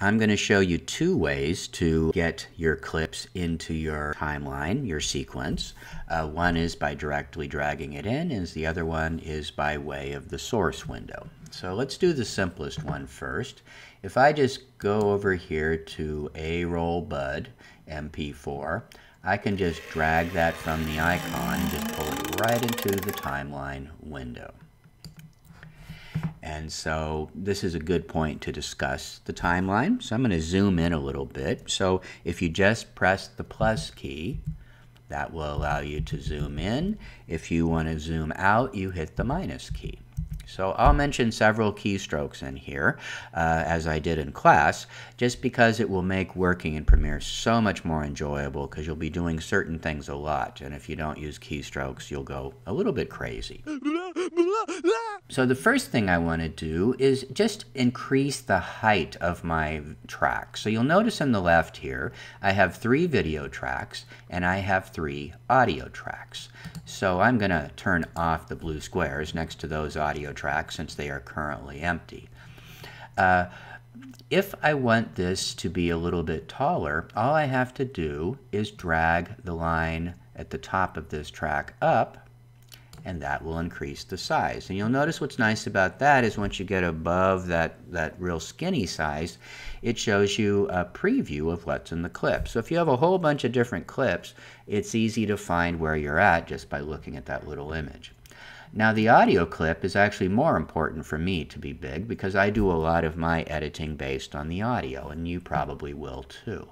I'm going to show you two ways to get your clips into your timeline, your sequence. Uh, one is by directly dragging it in, and the other one is by way of the source window. So let's do the simplest one first. If I just go over here to A roll bud MP4, I can just drag that from the icon and just pull it right into the timeline window. And so this is a good point to discuss the timeline. So I'm going to zoom in a little bit. So if you just press the plus key, that will allow you to zoom in. If you want to zoom out, you hit the minus key. So I'll mention several keystrokes in here, uh, as I did in class, just because it will make working in Premiere so much more enjoyable because you'll be doing certain things a lot. And if you don't use keystrokes, you'll go a little bit crazy. So the first thing I want to do is just increase the height of my track. So you'll notice in the left here, I have three video tracks and I have three audio tracks. So I'm going to turn off the blue squares next to those audio tracks since they are currently empty. Uh, if I want this to be a little bit taller, all I have to do is drag the line at the top of this track up and that will increase the size. And you'll notice what's nice about that is once you get above that, that real skinny size, it shows you a preview of what's in the clip. So if you have a whole bunch of different clips, it's easy to find where you're at just by looking at that little image. Now the audio clip is actually more important for me to be big because I do a lot of my editing based on the audio and you probably will too.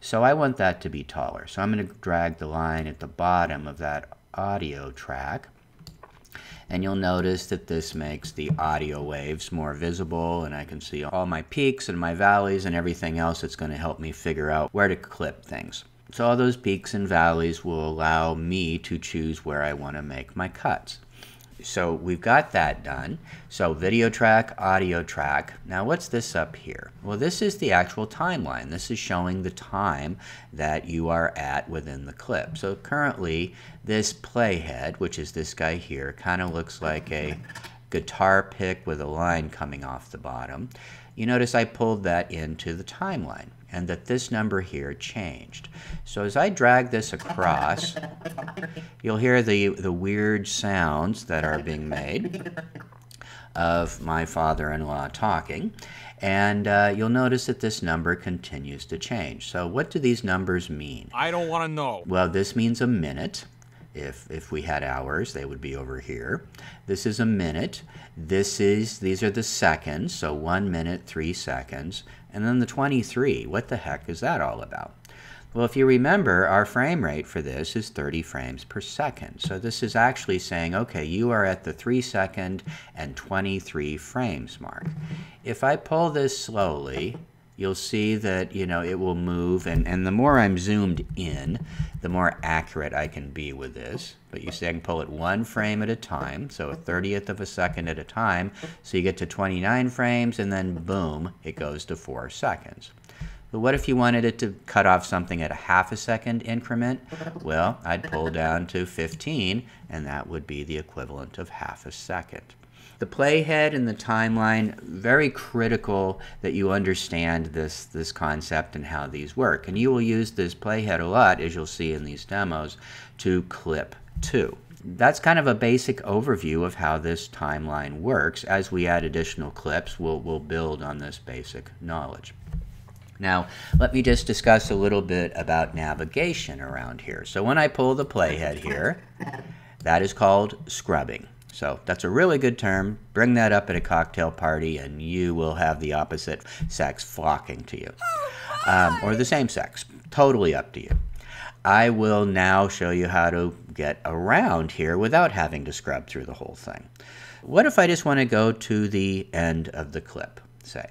So I want that to be taller. So I'm going to drag the line at the bottom of that audio track and you'll notice that this makes the audio waves more visible and I can see all my peaks and my valleys and everything else that's going to help me figure out where to clip things. So all those peaks and valleys will allow me to choose where I want to make my cuts. So we've got that done. So video track, audio track. Now what's this up here? Well, this is the actual timeline. This is showing the time that you are at within the clip. So currently this playhead, which is this guy here, kind of looks like a guitar pick with a line coming off the bottom. You notice I pulled that into the timeline and that this number here changed. So as I drag this across, you'll hear the, the weird sounds that are being made of my father-in-law talking. And uh, you'll notice that this number continues to change. So what do these numbers mean? I don't want to know. Well, this means a minute. If, if we had hours, they would be over here. This is a minute. This is, these are the seconds, so one minute, three seconds. And then the 23, what the heck is that all about? Well, if you remember, our frame rate for this is 30 frames per second. So this is actually saying, okay, you are at the 3 second and 23 frames mark. If I pull this slowly, you'll see that you know it will move and, and the more I'm zoomed in the more accurate I can be with this. But you see I can pull it one frame at a time so a 30th of a second at a time. So you get to 29 frames and then boom it goes to four seconds. But what if you wanted it to cut off something at a half a second increment? Well I'd pull down to 15 and that would be the equivalent of half a second the playhead and the timeline very critical that you understand this this concept and how these work and you will use this playhead a lot as you'll see in these demos to clip to that's kind of a basic overview of how this timeline works as we add additional clips we'll, we'll build on this basic knowledge now, let me just discuss a little bit about navigation around here. So when I pull the playhead here, that is called scrubbing. So that's a really good term. Bring that up at a cocktail party, and you will have the opposite sex flocking to you, um, or the same sex. Totally up to you. I will now show you how to get around here without having to scrub through the whole thing. What if I just want to go to the end of the clip, say?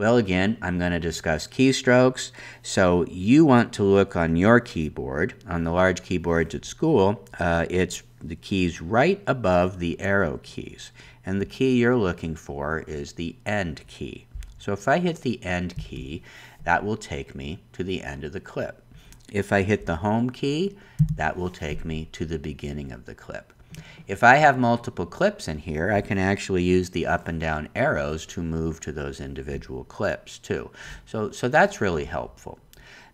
Well, again, I'm going to discuss keystrokes. So you want to look on your keyboard, on the large keyboards at school, uh, it's the keys right above the arrow keys. And the key you're looking for is the end key. So if I hit the end key, that will take me to the end of the clip. If I hit the home key, that will take me to the beginning of the clip. If I have multiple clips in here, I can actually use the up and down arrows to move to those individual clips too. So, so that's really helpful.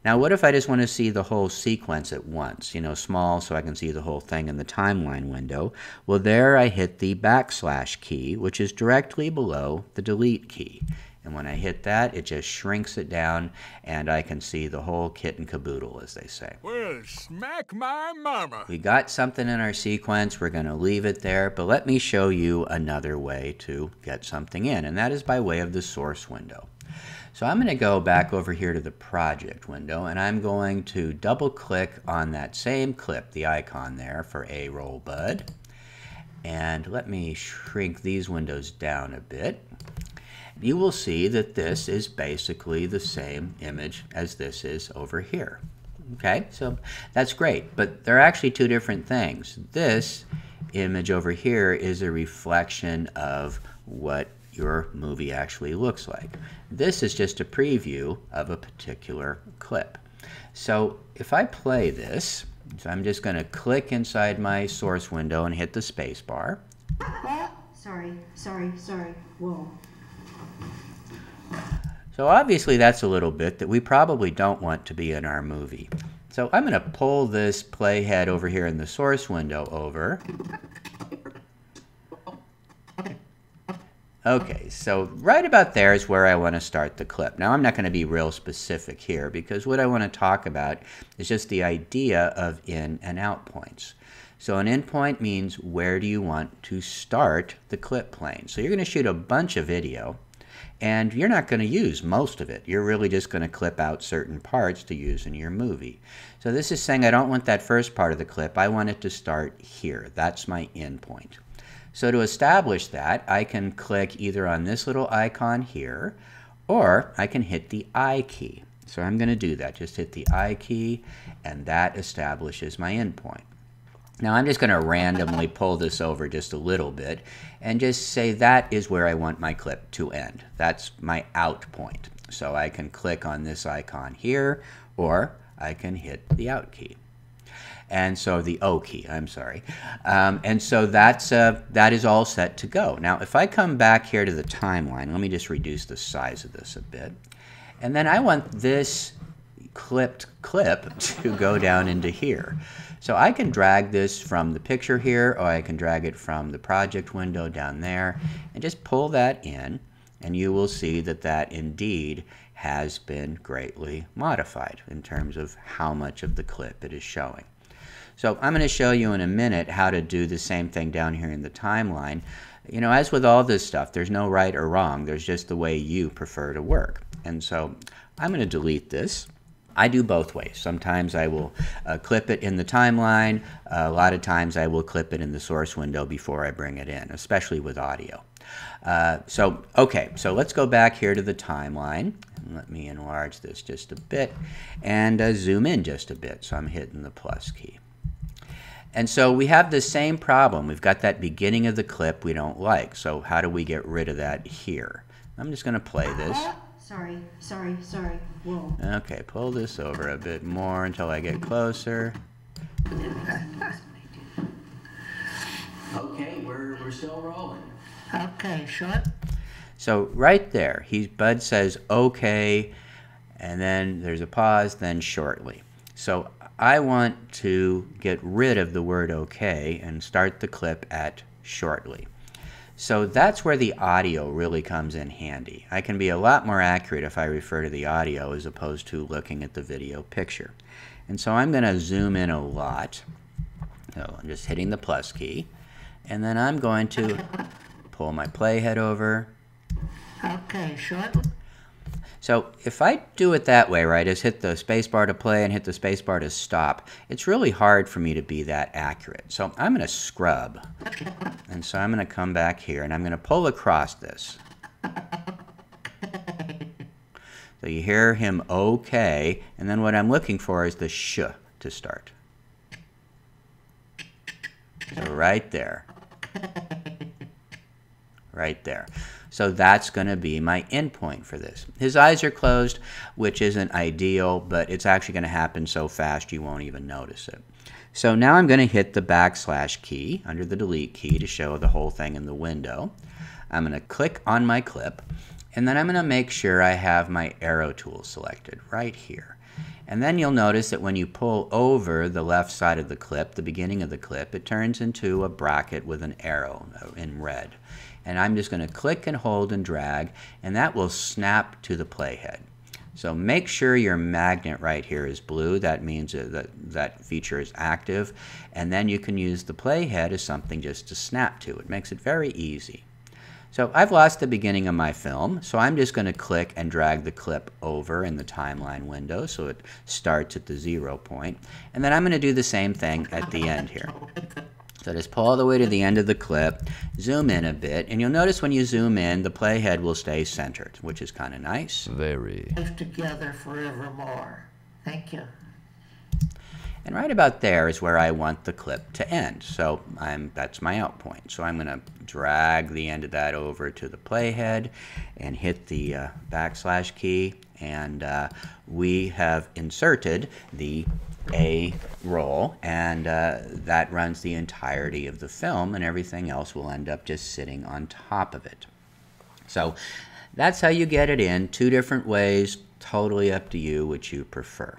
Now, what if I just want to see the whole sequence at once, you know, small so I can see the whole thing in the timeline window? Well, there I hit the backslash key, which is directly below the delete key. And when I hit that, it just shrinks it down, and I can see the whole kit and caboodle, as they say. Well, smack my mama. We got something in our sequence. We're going to leave it there, but let me show you another way to get something in, and that is by way of the source window. So I'm going to go back over here to the project window, and I'm going to double click on that same clip, the icon there for A Roll Bud. And let me shrink these windows down a bit you will see that this is basically the same image as this is over here. Okay, so that's great, but they're actually two different things. This image over here is a reflection of what your movie actually looks like. This is just a preview of a particular clip. So if I play this, so I'm just going to click inside my source window and hit the space bar. Sorry, sorry, sorry. Whoa. So obviously that's a little bit that we probably don't want to be in our movie. So I'm going to pull this playhead over here in the source window over. Okay, so right about there is where I want to start the clip. Now I'm not going to be real specific here because what I want to talk about is just the idea of in and out points. So an in point means where do you want to start the clip playing. So you're going to shoot a bunch of video and you're not going to use most of it. You're really just going to clip out certain parts to use in your movie. So this is saying I don't want that first part of the clip. I want it to start here. That's my in point. So to establish that, I can click either on this little icon here, or I can hit the I key. So I'm going to do that. Just hit the I key, and that establishes my in point. Now I'm just going to randomly pull this over just a little bit and just say that is where I want my clip to end. That's my out point. So I can click on this icon here or I can hit the out key. And so the O key, I'm sorry. Um, and so that's, uh, that is all set to go. Now if I come back here to the timeline, let me just reduce the size of this a bit. And then I want this clipped clip to go down into here. So I can drag this from the picture here, or I can drag it from the project window down there, and just pull that in, and you will see that that indeed has been greatly modified in terms of how much of the clip it is showing. So I'm going to show you in a minute how to do the same thing down here in the timeline. You know, as with all this stuff, there's no right or wrong. There's just the way you prefer to work. And so I'm going to delete this. I do both ways. Sometimes I will uh, clip it in the timeline. Uh, a lot of times I will clip it in the source window before I bring it in, especially with audio. Uh, so, okay, so let's go back here to the timeline. Let me enlarge this just a bit and uh, zoom in just a bit. So I'm hitting the plus key. And so we have the same problem. We've got that beginning of the clip we don't like. So how do we get rid of that here? I'm just going to play this. Sorry, sorry, sorry. Whoa. Okay, pull this over a bit more until I get closer. Okay, we're, we're still rolling. Okay, short. So right there, he Bud says okay, and then there's a pause, then shortly. So I want to get rid of the word okay and start the clip at shortly. So that's where the audio really comes in handy. I can be a lot more accurate if I refer to the audio as opposed to looking at the video picture. And so I'm going to zoom in a lot. So I'm just hitting the plus key. And then I'm going to pull my playhead over. Okay, short. So if I do it that way, right, is hit the spacebar to play and hit the spacebar to stop, it's really hard for me to be that accurate. So I'm going to scrub. And so I'm going to come back here and I'm going to pull across this. So you hear him okay, and then what I'm looking for is the sh to start. So right there. Right there. So that's going to be my in point for this. His eyes are closed, which isn't ideal, but it's actually going to happen so fast you won't even notice it. So now I'm going to hit the backslash key under the delete key to show the whole thing in the window. I'm going to click on my clip and then I'm going to make sure I have my arrow tool selected right here. And then you'll notice that when you pull over the left side of the clip, the beginning of the clip, it turns into a bracket with an arrow in red. And I'm just going to click and hold and drag, and that will snap to the playhead. So make sure your magnet right here is blue. That means that that feature is active. And then you can use the playhead as something just to snap to. It makes it very easy. So I've lost the beginning of my film, so I'm just going to click and drag the clip over in the timeline window so it starts at the zero point. And then I'm going to do the same thing at the end here. So just pull all the way to the end of the clip, zoom in a bit, and you'll notice when you zoom in, the playhead will stay centered, which is kind of nice. Very. Live together forevermore. Thank you. And right about there is where I want the clip to end. So I'm, that's my out point. So I'm going to drag the end of that over to the playhead and hit the uh, backslash key. And uh, we have inserted the A roll, and uh, that runs the entirety of the film, and everything else will end up just sitting on top of it. So that's how you get it in. Two different ways, totally up to you which you prefer.